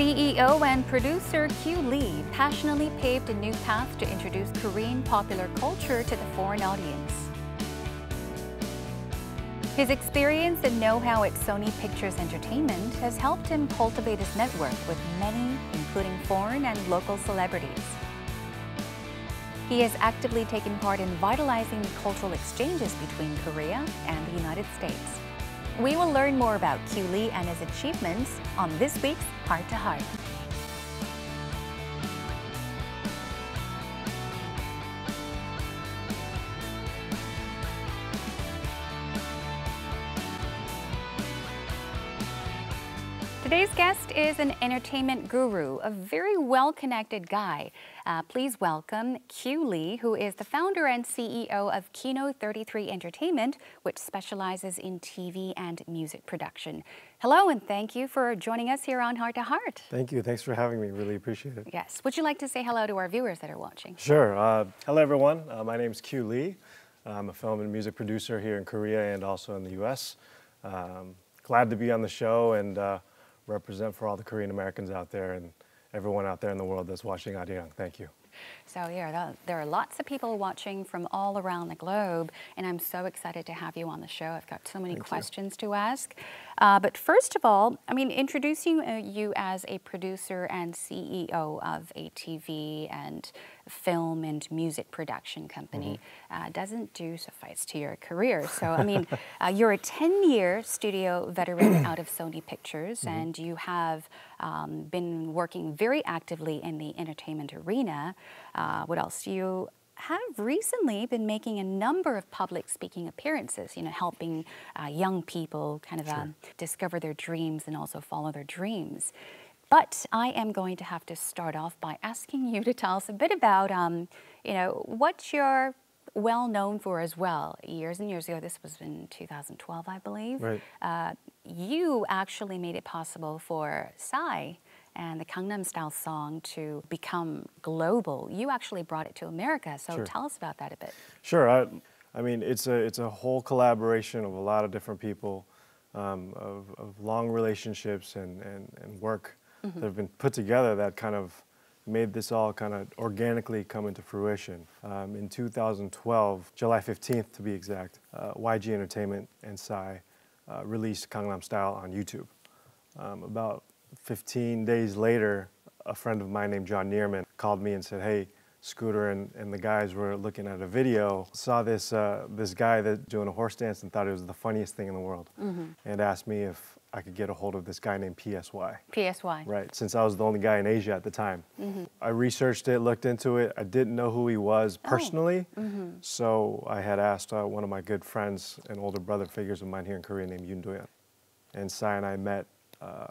CEO and producer Kyu Lee passionately paved a new path to introduce Korean popular culture to the foreign audience. His experience and know-how at Sony Pictures Entertainment has helped him cultivate his network with many, including foreign and local celebrities. He has actively taken part in vitalizing the cultural exchanges between Korea and the United States. We will learn more about Kyu Lee and his achievements on this week's Heart to Heart. Today's guest is an entertainment guru, a very well-connected guy. Uh, please welcome Kyu Lee, who is the founder and CEO of Kino 33 Entertainment, which specializes in TV and music production. Hello, and thank you for joining us here on Heart to Heart. Thank you. Thanks for having me. Really appreciate it. Yes. Would you like to say hello to our viewers that are watching? Sure. Uh, hello, everyone. Uh, my name is Kyu Lee. I'm a film and music producer here in Korea and also in the U.S. Um, glad to be on the show and uh, represent for all the Korean Americans out there and everyone out there in the world that's watching Arirang. Thank you. So yeah, there are lots of people watching from all around the globe, and I'm so excited to have you on the show. I've got so many Thank questions you. to ask. Uh, but first of all, I mean, introducing uh, you as a producer and CEO of a TV and film and music production company mm -hmm. uh, doesn't do suffice to your career. So, I mean, uh, you're a 10-year studio veteran out of Sony Pictures, mm -hmm. and you have um, been working very actively in the entertainment arena. Uh, what else? Do you have recently been making a number of public speaking appearances, you know, helping uh, young people kind of sure. um, discover their dreams and also follow their dreams. But I am going to have to start off by asking you to tell us a bit about, um, you know, what you're well known for as well. Years and years ago, this was in 2012, I believe. Right. Uh, you actually made it possible for Psy and the Gangnam Style song to become global. You actually brought it to America, so sure. tell us about that a bit. Sure. I, I, mean, it's a, it's a whole collaboration of a lot of different people, um, of, of, long relationships and, and, and work mm -hmm. that have been put together that kind of made this all kind of organically come into fruition. Um, in 2012, July 15th to be exact, uh, YG Entertainment and Psy uh, released Gangnam Style on YouTube. Um, about 15 days later, a friend of mine named John Neerman called me and said, hey, Scooter and, and the guys were looking at a video, saw this, uh, this guy that doing a horse dance and thought it was the funniest thing in the world, mm -hmm. and asked me if I could get a hold of this guy named PSY. PSY. Right, since I was the only guy in Asia at the time. Mm -hmm. I researched it, looked into it. I didn't know who he was oh. personally, oh. mm -hmm. so I had asked uh, one of my good friends, and older brother figures of mine here in Korea named Yoon Doyeon. And Psy and I met uh,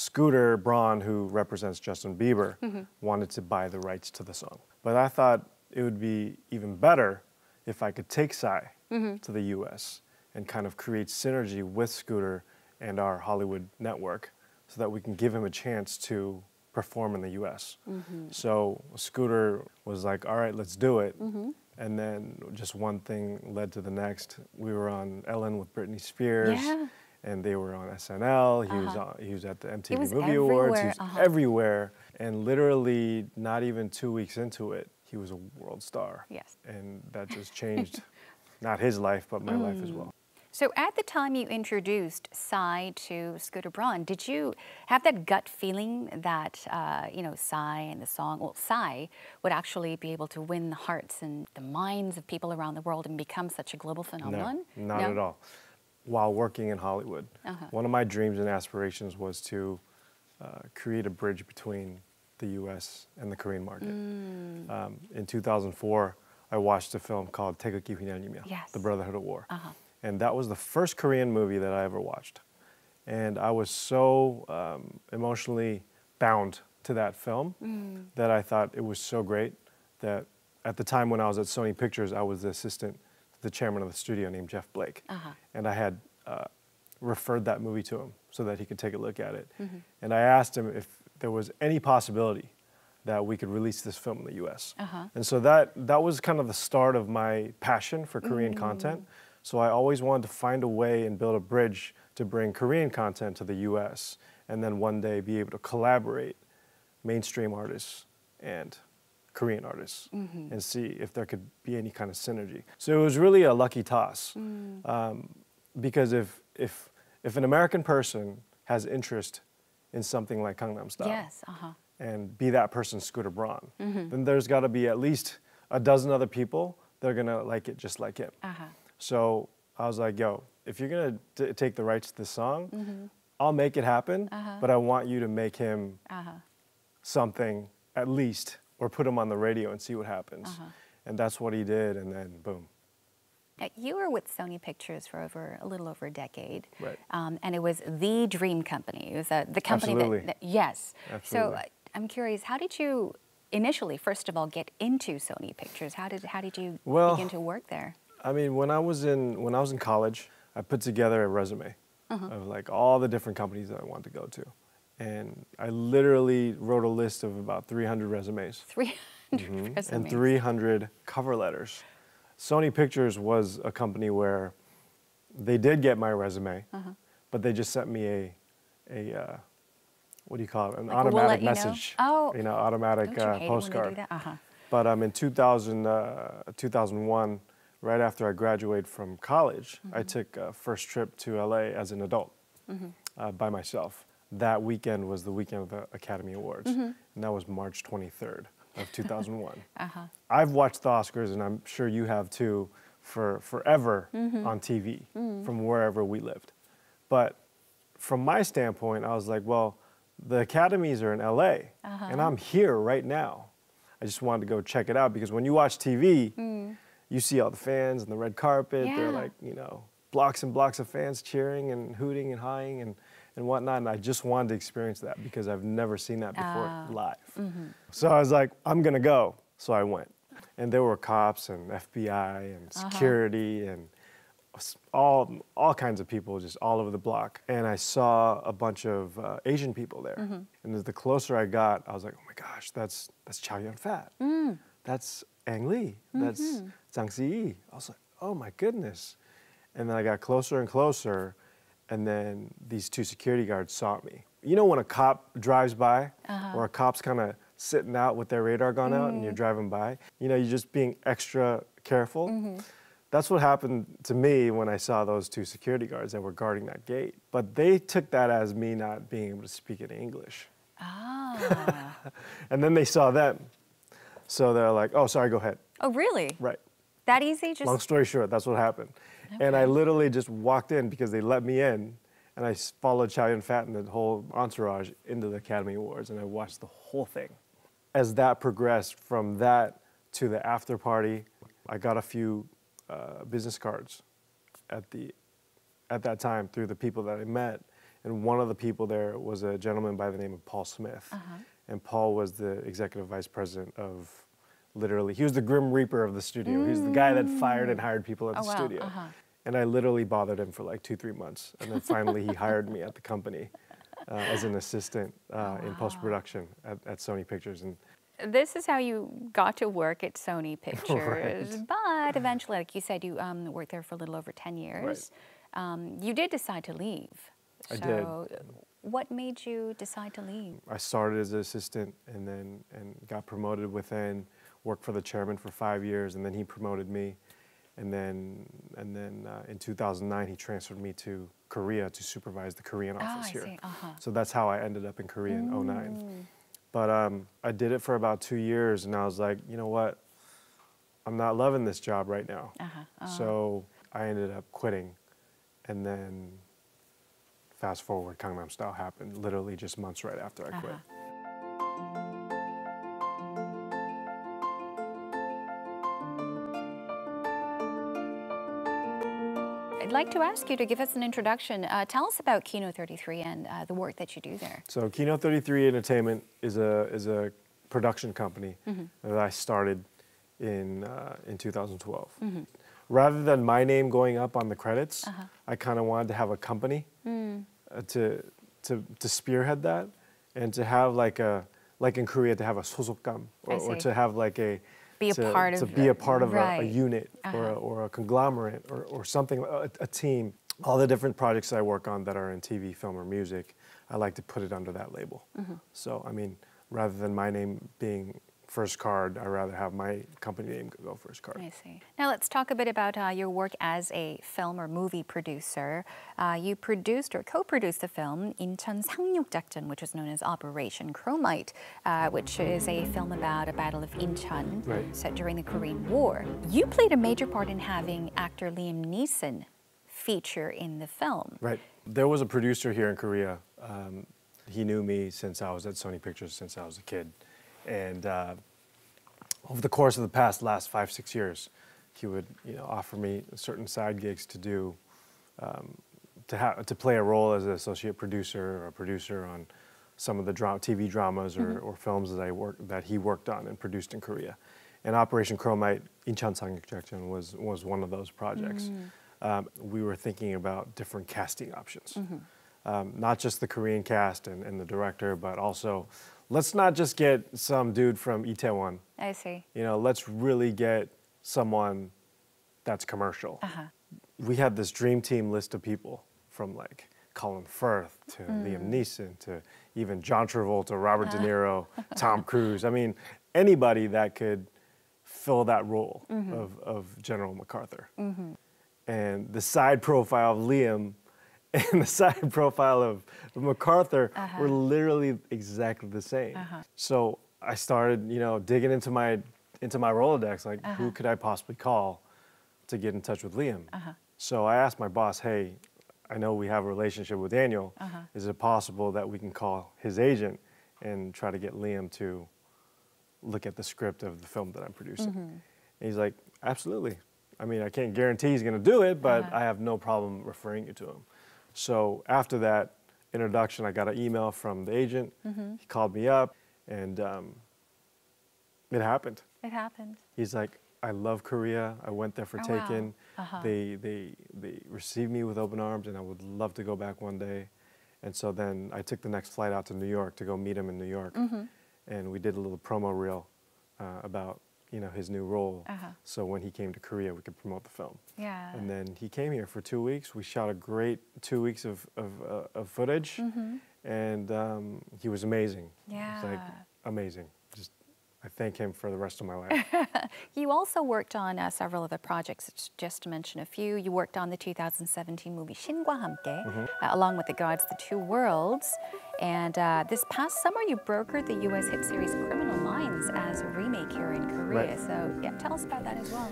Scooter Braun, who represents Justin Bieber, mm -hmm. wanted to buy the rights to the song. But I thought it would be even better if I could take Psy mm -hmm. to the US and kind of create synergy with Scooter and our Hollywood network so that we can give him a chance to perform in the US. Mm -hmm. So Scooter was like, all right, let's do it. Mm -hmm. And then just one thing led to the next. We were on Ellen with Britney Spears. Yeah and they were on SNL. He uh -huh. was on, he was at the MTV Movie Awards. He was uh -huh. everywhere, and literally not even two weeks into it, he was a world star. Yes, and that just changed not his life but my mm. life as mm. well. So at the time you introduced Psy to Scooter Braun, did you have that gut feeling that, uh, you know, Psy and the song, well, Psy would actually be able to win the hearts and the minds of people around the world and become such a global phenomenon? No, not no? at all while working in Hollywood. Uh -huh. One of my dreams and aspirations was to uh, create a bridge between the US and the Korean market. Mm. Um, in 2004, I watched a film called Taegukgi Hwinalrimyeo, yes. The Brotherhood of War. -huh. And that was the first Korean movie that I ever watched. And I was so um, emotionally bound to that film mm. that I thought it was so great that at the time when I was at Sony Pictures, I was the assistant the chairman of the studio named Jeff Blake. Uh -huh. And I had uh, referred that movie to him so that he could take a look at it. Mm -hmm. And I asked him if there was any possibility that we could release this film in the US. Uh -huh. And so that, that was kind of the start of my passion for Korean mm -hmm. content. So I always wanted to find a way and build a bridge to bring Korean content to the US and then one day be able to collaborate mainstream artists and Korean artists Mm-hmm. and see if there could be any kind of synergy. So it was really a lucky toss Mm. um, because if, if, if an American person has interest in something like Gangnam Style Yes. Uh huh. and be that person Scooter Braun, Mm-hmm. then there's got to be at least a dozen other people that are gonna like it just like him. Uh huh. So I was like, yo, if you're gonna take the rights to the song, I'll make it happen, Uh-huh. but I want you to make him Uh huh. something at least, or put him on the radio and see what happens. Uh-huh. And that's what he did, and then boom. Now, You were with Sony Pictures for over a little over a decade, Right. um, and it was the dream company. It was uh, the company Absolutely. that, that yes. Absolutely. So uh, I'm curious, how did you initially, first of all, get into Sony Pictures? How did how did you Well- begin to work there? I mean, when I was in when I was in college, I put together a resume of like all the different companies that I wanted to go to, and I literally wrote a list of about 300 resumes. 300 Mhm. resumes. and 300 cover letters. Sony Pictures was a company where they did get my resume, Uh-huh. but they just sent me a, a uh, what do you call it? An Like, we'll automatic you know? message. Oh. you know, automatic you uh, hate it when they postcard. Uh-huh. But um, in 2000, uh, 2001, right after I graduated from college, Mm-hmm. I took a first trip to LA as an adult Mm-hmm. uh, by myself. That weekend was the weekend of the Academy Awards, Mm-hmm. and that was March 23rd of 2001. Uh-huh. I've watched the Oscars, and I'm sure you have too, for forever Mm-hmm. on TV from wherever we lived. But from my standpoint, I was like, well, the academies are in LA, Uh-huh. and I'm here right now. I just wanted to go check it out because when you watch TV, you see all the fans and the red carpet. They're Mm. Like, you know, blocks and blocks of fans cheering and hooting and hawing and, and whatnot. And I just wanted to experience that because I've never seen that before Ah. live. So I was like, I'm gonna go. So I went. And there were cops and FBI and Uh-huh. security and all, all kinds of people just all over the block. And I saw a bunch of uh, Asian people there. Mm-hmm. And as the closer I got, I was like, oh my gosh, that's, that's Chow Yun Fat. Mm. That's Ang Lee. That's Mm-hmm. Zhang Ziyi. I was like, oh my goodness. And then I got closer and closer, and then these two security guards saw me. You know when a cop drives by, Uh-huh. or a cop's kind of sitting out with their radar gone out, Mm. and you're driving by. You know, you're just being extra careful. Mm-hmm. That's what happened to me when I saw those two security guards that were guarding that gate. But they took that as me not being able to speak in English. Ah. And then they saw them. So they're like, oh, sorry, go ahead. oh, really? Right. That easy? Just Long story short, that's what happened. And I literally just walked in because they let me in, and I followed Chow Yun Fat and the whole entourage into the Academy Awards, and I watched the whole thing. As that progressed from that to the after party, I got a few uh, business cards at the at that time through the people that I met, and one of the people there was a gentleman by the name of Paul Smith, Uh-huh. and Paul was the executive vice president of. Literally, he was the grim reaper of the studio. He was the guy that fired and hired people at Oh, the wow. studio. Uh-huh. And I literally bothered him for like two, three months. And then finally he hired me at the company uh, as an assistant uh, in post production at, at Sony Pictures. And this is how you got to work at Sony Pictures. right. But eventually, like you said, you um, worked there for a little over 10 years. Um, you did decide to leave. I so, did. what made you decide to leave? I started as an assistant and then and got promoted within, worked for the chairman for five years, and then he promoted me. And then, and then uh, in 2009, he transferred me to Korea to supervise the Korean Ah, office I here. see. Uh-huh. So that's how I ended up in Korea in 09. But um, I did it for about two years, and I was like, you know what? I'm not loving this job right now. Uh-huh. So I ended up quitting, and then fast forward, Gangnam Style happened literally just months right after I quit. I'd like to ask you to give us an introduction. Uh, tell us about Kino 33 and uh, the work that you do there. So Kino 33 Entertainment is a is a production company Mm-hmm. that I started in uh, in 2012. Mm-hmm. Rather than my name going up on the credits, Uh-huh. I kind of wanted to have a company Mm. uh, to to to spearhead that and to have like a like in Korea to have a sosokgam or, or to have like a Be a to, part to of be a part of a, a unit or, a, Uh-huh. or a conglomerate or, or something a, a team all the different projects I work on that are in TV film or music I like to put it under that label. So, I mean, rather than my name being first card, I'd rather have my company name go first card. I see. Now let's talk a bit about uh, your work as a film or movie producer. Uh, you produced or co-produced the film 인천 상륙작전, which was known as Operation Chromite, uh, which is a film about a battle of Incheon Right. set during the Korean War. You played a major part in having actor Liam Neeson feature in the film. Right. There was a producer here in Korea. Um, he knew me since I was at Sony Pictures since I was a kid, and uh, over the course of the past last five six years, he would you know offer me certain side gigs to do, um, to have to play a role as an associate producer or a producer on some of the dra- TV dramas or, or films that I worked that he worked on and produced in Korea. And Operation Chromite Incheon Sanggyeokjeon was was one of those projects. Um, we were thinking about different casting options, um, not just the Korean cast and, and the director, but also let's not just get some dude from Itaewon. I see. You know, let's really get someone that's commercial. Uh-huh. We had this dream team list of people from like Colin Firth to mm. Liam Neeson to even John Travolta, Robert De uh-huh. Niro, Tom Cruise. I mean, anybody that could fill that role mm-hmm. of, of General MacArthur. Mm-hmm. And the side profile of Liam and the side profile of MacArthur uh-huh. were literally exactly the same. Uh-huh. So I started, you know, digging into my into my Rolodex, like who uh-huh. could I possibly call to get in touch with Liam? So I asked my boss, hey, I know we have a relationship with Daniel. Is it possible that we can call his agent and try to get Liam to look at the script of the film that I'm producing? Mm-hmm. And he's like, absolutely. I mean, I can't guarantee he's going to do it, but I have no problem referring you to him. So after that introduction, I got an email from the agent. He called me up, and um, it happened. It happened. He's like, I love Korea. I went there for Oh, wow. Uh-huh. They, they, they received me with open arms, and I would love to go back one day. And so then I took the next flight out to New York to go meet him in New York. Mm-hmm. And we did a little promo reel uh, about you know his new role. Uh-huh. So when he came to Korea, we could promote the film. Yeah. And then he came here for two weeks. We shot a great two weeks of, of, uh, of footage, and um, he was amazing. It's like Yeah. amazing. Just I thank him for the rest of my life. You also worked on uh, several other projects, j- just to mention a few. You worked on the 2017 movie 신과 함께, Mm-hmm. uh, along with The Gods, The Two Worlds. And uh, this past summer, you brokered the U.S. hit series Criminal As a remake here in Korea. Right. So, yeah, tell us about that as well.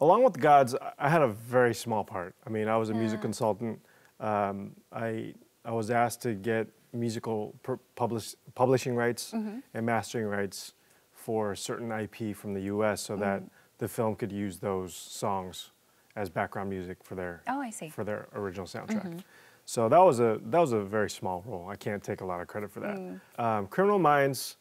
Along with the gods, I- had a very small part. I mean, I was a music consultant. Um, I I was asked to get musical publish, publishing rights Mm-hmm. and mastering rights for certain IP from the U.S. so that Mm. the film could use those songs as background music for their Oh, I see. for their original soundtrack. Mm-hmm. So that was a that was a very small role. I can't take a lot of credit for that. Mm. Um, Criminal Minds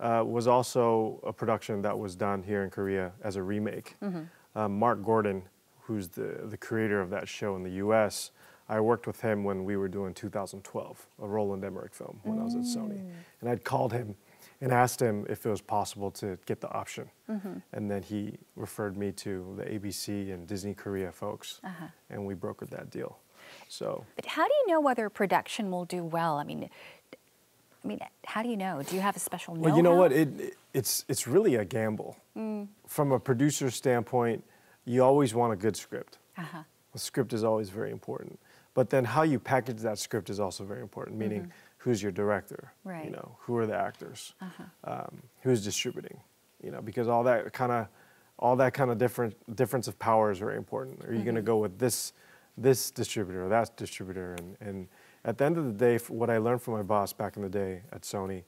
uh, was also a production that was done here in Korea as a remake. Mm-hmm. Um, Mark Gordon, who's the the creator of that show in the U.S. I worked with him when we were doing 2012, a Roland Emmerich film when I was at Sony, Mm. and I'd called him and asked him if it was possible to get the option, Mm-hmm. and then he referred me to the ABC and Disney Korea folks, Uh-huh. and we brokered that deal. So But how do you know whether a production will do well? I mean, I mean, how do you know? Do you have a special Well, you know what? It, it- it's it's really a gamble. From a producer's standpoint, you always want a good script. Uh-huh. The script is always very important. But then how you package that script is also very important. Meaning, who's your director? Right. You know, who are the actors? Um, who's distributing? You know, because all that kind of all that kind of different difference of power is very important. Are you going to go with this this distributor or that distributor? And and at the end of the day, what I learned from my boss back in the day at Sony,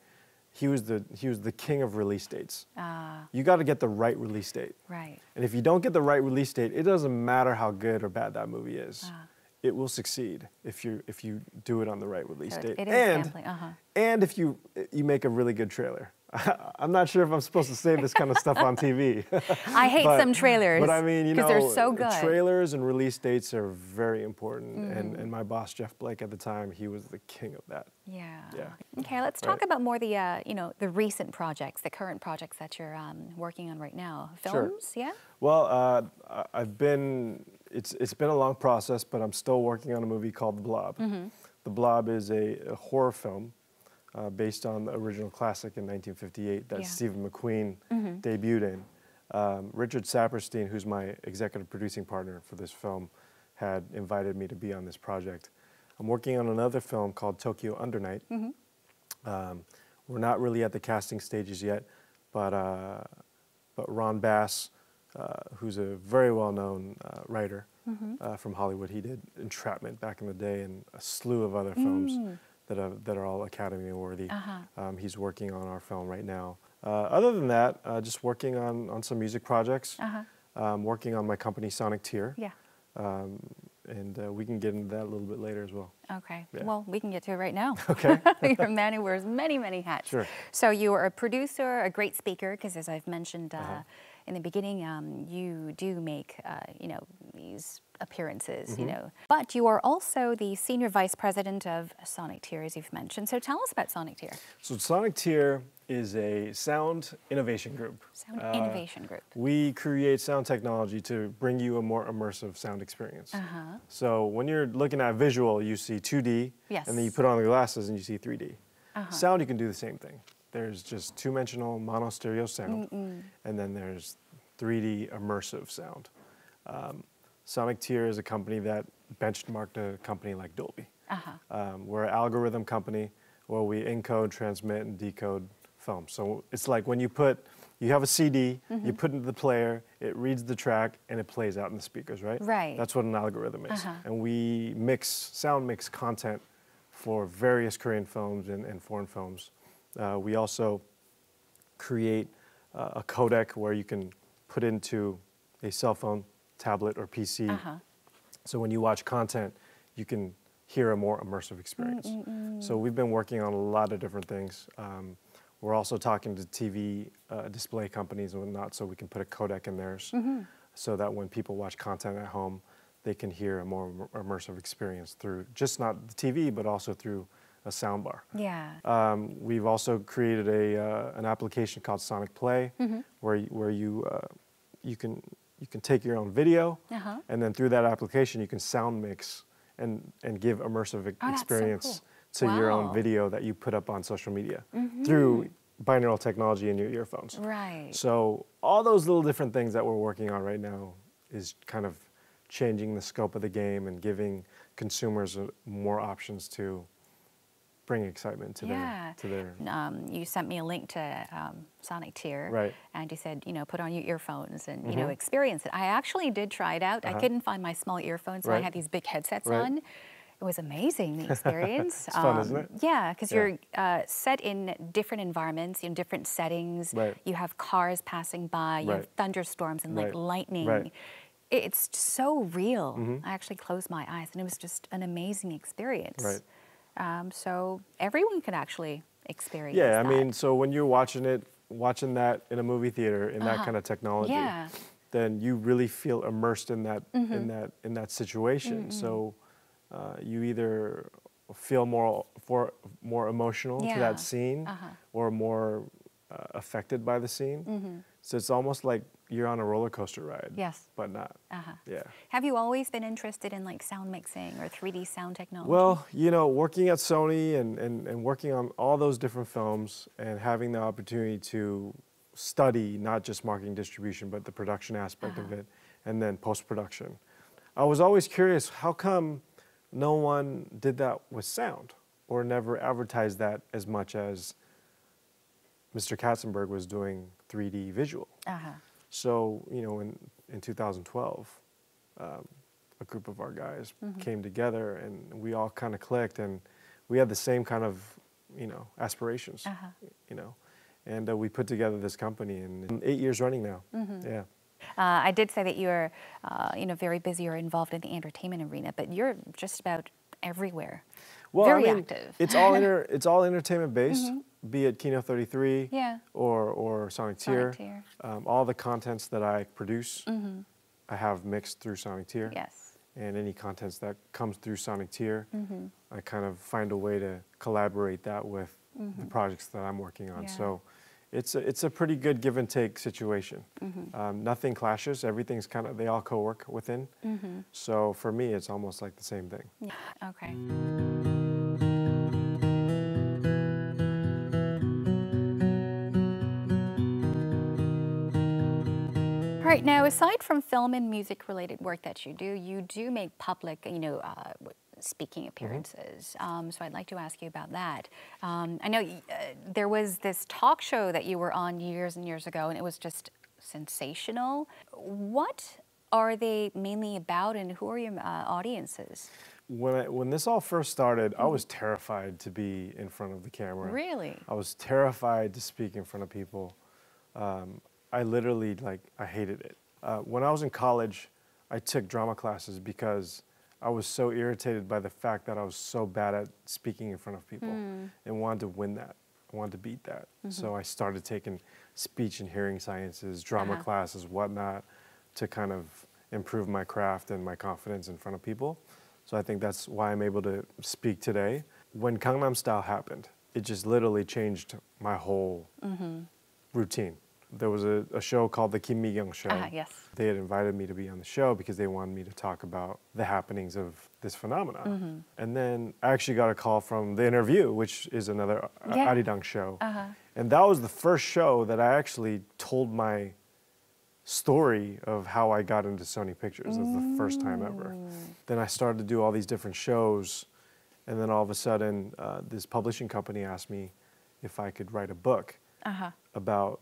he was the he was the king of release dates. Ah, You got to get the right release date. right. And if you don't get the right release date, it doesn't matter how good or bad that movie is. Ah. It will succeed if you if you do it on the right release So date. it is and gambling, uh-huh. and if you you make a really good trailer. I'm not sure if I'm supposed to say this kind of stuff on TV. I hate But- some trailers. But I mean, you know, they're so good. trailers and release dates are very important. And, Mm. and my boss Jeff Blake at the time, he was the king of that. Yeah. Yeah. Okay, let's talk Right. about more the uh, you know the recent projects, the current projects that you're um, working on right now. Sure. Films, yeah. Well, uh, I've been, it's, it's been a long process, but I'm still working on a movie called The Blob. The Blob is a, a horror film uh, based on the original classic in 1958 that Yeah. Stephen McQueen Mm-hmm. debuted in. Um, Richard Saperstein, who's my executive producing partner for this film, had invited me to be on this project. I'm working on another film called Tokyo Under Night. Mm-hmm. Um, we're not really at the casting stages yet, but uh, but Ron Bass, uh, who's a very well-known uh, writer Mm-hmm. uh, from Hollywood, he did Entrapment back in the day and a slew of other films that are that are all Academy worthy. Uh-huh. Um, he's working on our film right now. Uh, other than that, uh, just working on on some music projects. Uh-huh. Um, working on my company Sonic Tier, Yeah. um, and uh, we can get into that a little bit later as well. Okay. Yeah. Well, we can get to it right now. Okay. You're a man who wears many, many hats. Sure. So you are a producer, a great speaker, because as I've mentioned uh, Uh-huh. in the beginning, um, you do make, uh, you know, these appearances, Mm-hmm. you know. But you are also the senior vice president of Sonic Tier, as you've mentioned. So tell us about Sonic Tier. So Sonic Tier is a sound innovation group. Sound Uh, Innovation Group. We create sound technology to bring you a more immersive sound experience. Uh-huh. So when you're looking at visual, you see 2D, Yes. and then you put on the glasses and you see 3D. Uh-huh. Sound, you can do the same thing. There's just two-dimensional mono stereo sound, and then there's 3D immersive sound. Um, Sonic Tier is a company that benchmarked a company like Dolby. Uh-huh. Um, we're an algorithm company where we encode, transmit, and decode film. So it's like when you put, you have a CD, Mm-hmm. you put it into the player, it reads the track, and it plays out in the speakers, right? Right. That's what an algorithm is. Uh-huh. And we mix, sound mix content for various Korean films and, and foreign films. Uh, we also create uh, a codec where you can put into a cell phone, tablet, or PC. Uh-huh. So when you watch content, you can hear a more immersive experience. So we've been working on a lot of different things. Um, we're also talking to TV uh, display companies and whatnot, so we can put a codec in theirs, so that when people watch content at home, they can hear a more immersive experience through just not the TV, but also through a soundbar. Yeah. Um, we've also created a, uh, an application called Sonic Play, Mm-hmm. where, y- where you, uh, you, can, you can take your own video, Uh-huh. and then through that application, you can sound mix and, and give immersive Oh, that's so experience cool. to your Wow. Mm-hmm. own video that you put up on social media through binaural technology in your earphones. Right. So all those little different things that we're working on right now is kind of changing the scope of the game and giving consumers uh, more options to bring excitement to Yeah. their to their um, you sent me a link to um, Sonic Tier, Right. And you said, you know, put on your earphones and you know Mhm. experience it. I actually did try it out. I Uh-huh. couldn't find my small earphones, so I had these big headsets Right. on. It was amazing the experience. It's fun, isn't it? Yeah, because Yeah. you're uh, set in different environments, in different settings. Right. You have cars passing by. You have thunderstorms and like lightning. Right. Mm-hmm. It's so real. I actually closed my eyes, and it was just an amazing experience. Right. Um, so everyone can actually experience. Yeah, I that. mean, so when you're watching it, watching that in a movie theater in that Uh-huh. kind of technology, Yeah. then you really feel immersed in that Mm-hmm. in that in that situation. So uh, you either feel more for more emotional to that scene, Uh-huh. or more uh, affected by the scene. Mm-hmm. So it's almost like you're on a roller coaster ride. Yes. But not. Uh-huh. Yeah. Have you always been interested in like sound mixing or 3D sound technology? Well, you know, working at Sony and, and, and working on all those different films and having the opportunity to study not just marketing distribution, but the production aspect of it and then post production. I was always curious how come no one did that with sound or never advertised that as much as Mr. Katzenberg was doing 3D visual? uh-huh. So, you know, in, in 2012, um, a group of our guys came together and we all kind of clicked and we had the same kind of, you know, aspirations, Uh-huh. you know. And uh, we put together this company and eight years running now. Yeah. Uh, I did say that you're, uh, you know, very busy or involved in the entertainment arena, but you're just about everywhere. Well, very I mean, active. Mm-hmm. it's all inter, it's all entertainment based, be it Kino 33 Yeah. or, or Sonic Tier. Sonic Tier. Um, all the contents that I produce, Mm-hmm. I have mixed through Sonic Tier. Yes. and any contents that comes through Sonic Tier, Mm-hmm. I kind of find a way to collaborate that with the projects that I'm working on. Mm-hmm. Yeah. So it's a, it's a pretty good give and take situation. Mm-hmm. Um, nothing clashes. Everything's kind of they all co-work within. Mm-hmm. So for me, it's almost like the same thing. Yeah. Okay. Right, now aside from film and music related work that you do, you do make public, you know, uh, speaking appearances. Mm-hmm. Um, so I'd like to ask you about that. Um, I know uh, there was this talk show that you were on years and years ago, and it was just sensational. What are they mainly about, and who are your uh, audiences? When I, when this all first started, mm-hmm. I was terrified to be in front of the camera. Really? I was terrified to speak in front of people. Um, I literally like I hated it. Uh, when I was in college, I took drama classes because I was so irritated by the fact that I was so bad at speaking in front of people mm. and wanted to win that. I wanted to beat that. Mm-hmm. So I started taking speech and hearing sciences, drama uh-huh. classes, whatnot, to kind of improve my craft and my confidence in front of people. So I think that's why I'm able to speak today. When Gangnam Style happened, it just literally changed my whole mm-hmm. routine there was a, a, show called The Kim Mi-kyung Show. Ah, yes. They had invited me to be on the show because they wanted me to talk about the happenings of this phenomenon. Mm-hmm. And then I actually got a call from The Interview, which is another yeah. Arirang show. Uh-huh. And that was the first show that I actually told my story of how I got into Sony Pictures. It was the first time ever. Mm. Then I started to do all these different shows. And then all of a sudden, uh, this publishing company asked me if I could write a book uh-huh. about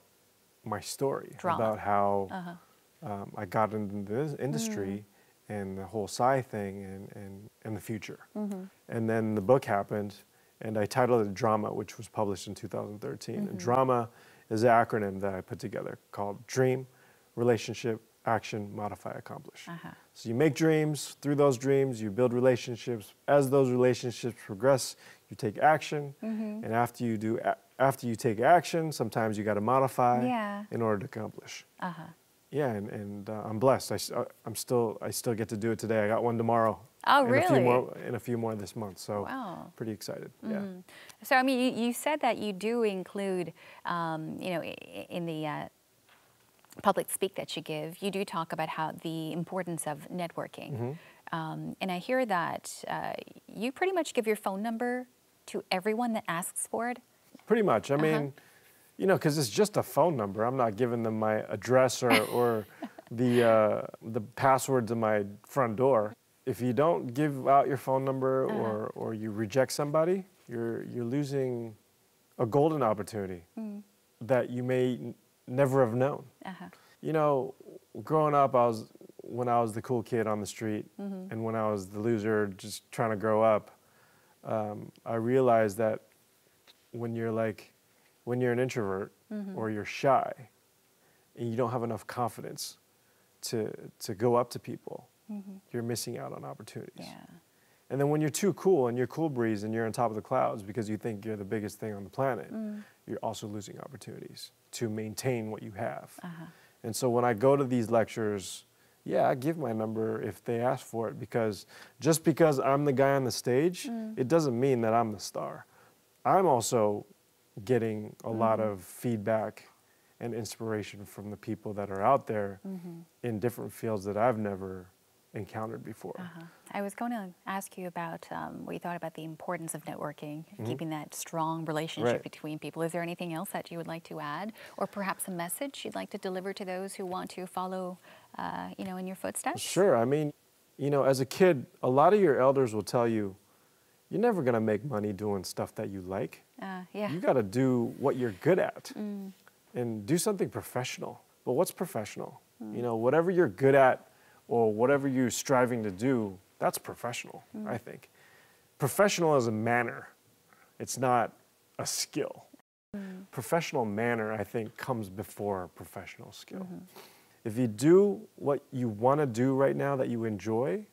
my story Drama. about how uh-huh. um, I got into this industry mm. and the whole Psy thing and, and, and the future. Mm-hmm. And then the book happened, and I titled it Drama, which was published in 2013. Mm-hmm. And Drama is an acronym that I put together called Dream, Relationship, Action, Modify, Accomplish. Uh-huh. So you make dreams, through those dreams, you build relationships. As those relationships progress, you take action, mm-hmm. and after you do a- after you take action, sometimes you got to modify yeah. in order to accomplish. Uh-huh. Yeah, and, and uh, I'm blessed. I, uh, still I still get to do it today. I got one tomorrow. Oh, and really? A few more, and a few more this month. So wow. pretty excited. Mm-hmm. Yeah. So I mean, you, you, said that you do include, um, you know, in the uh, public speak that you give, you do talk about how the importance of networking. Mm-hmm. Um, and I hear that uh, you pretty much give your phone number to everyone that asks for it. Pretty much. I uh-huh. mean, you know, because it's just a phone number. I'm not giving them my address or, or the, uh, the password to my front door. If you don't give out your phone number uh-huh. or, or you reject somebody, you're, you're losing a golden opportunity mm. that you may n- never have known. Uh-huh. You know, growing up, I was when I was the cool kid on the street, mm-hmm. and when I was the loser just trying to grow up. Um, I realized that when you're like, when you're an introvert mm-hmm. or you're shy and you don't have enough confidence to, to go up to people, mm-hmm. you're missing out on opportunities. Yeah. And then when you're too cool and you're cool breeze and you're on top of the clouds because you think you're the biggest thing on the planet, mm. you're also losing opportunities to maintain what you have. Uh-huh. And so when I go to these lectures, yeah, I give my number if they ask for it because just because I'm the guy on the stage, mm. it doesn't mean that I'm the star. I'm also getting a mm-hmm. lot of feedback and inspiration from the people that are out there mm-hmm. in different fields that I've never encountered before. Uh-huh. I was going to ask you about um, what you thought about the importance of networking, mm-hmm. keeping that strong relationship right. between people. Is there anything else that you would like to add, or perhaps a message you'd like to deliver to those who want to follow, uh, you know, in your footsteps? Sure. I mean, you know, as a kid, a lot of your elders will tell you, you're never going to make money doing stuff that you like. Uh, yeah. You got to do what you're good at mm. and do something professional. But what's professional? Mm. You know, whatever you're good at or whatever you're striving to do, that's professional, mm. I think. Professional is a manner, it's not a skill. Mm. Professional manner, I think, comes before professional skill. Mm-hmm. If you do what you want to do right now that you enjoy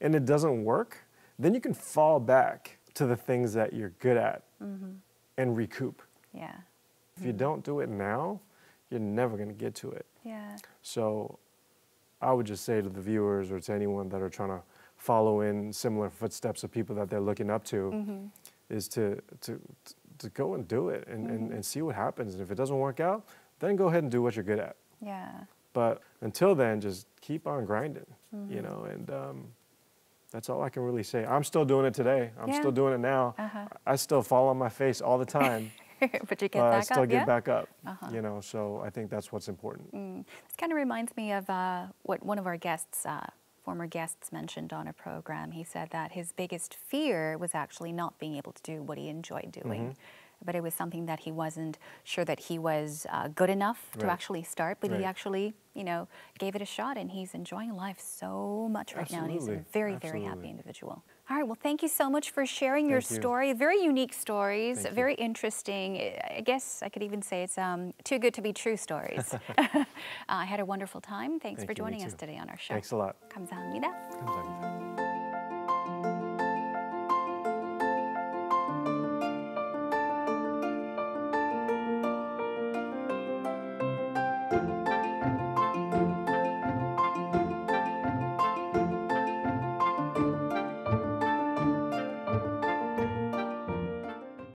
and it doesn't work, then you can fall back to the things that you're good at mm-hmm. and recoup. Yeah. If mm-hmm. you don't do it now, you're never going to get to it. Yeah. So I would just say to the viewers or to anyone that are trying to follow in similar footsteps of people that they're looking up to mm-hmm. is to, to, to go and do it and, and, mm-hmm. and see what happens. And if it doesn't work out, then go ahead and do what you're good at. Yeah. But until then, just keep on grinding, you mm-hmm. know, and um, that's all I can really say. I'm still doing it today. I'm yeah. still doing it now. Uh-huh. I still fall on my face all the time. but you get uh, back still up, get yeah? back up. Uh-huh. You know, so I think that's what's important. This kind of reminds me of uh, what one of our guests, uh, former guests, mentioned on a program. He said that his biggest fear was actually not being able to do what he enjoyed doing. Mm-hmm But it was something that he wasn't sure that he was uh, good enough to Right. actually start. But he Right. actually, you know, gave it a shot, and he's enjoying life so much right now. And he's a Absolutely. very, very happy Absolutely. individual. All right. Well, thank you so much for sharing your Thank you. story. Very unique stories. Thank you. very interesting. I guess I could even say it's um, too good to be true stories. uh, I had a wonderful time. Thanks Thank for you, me joining us too. today on our show. Thanks a lot. 감사합니다. 감사합니다.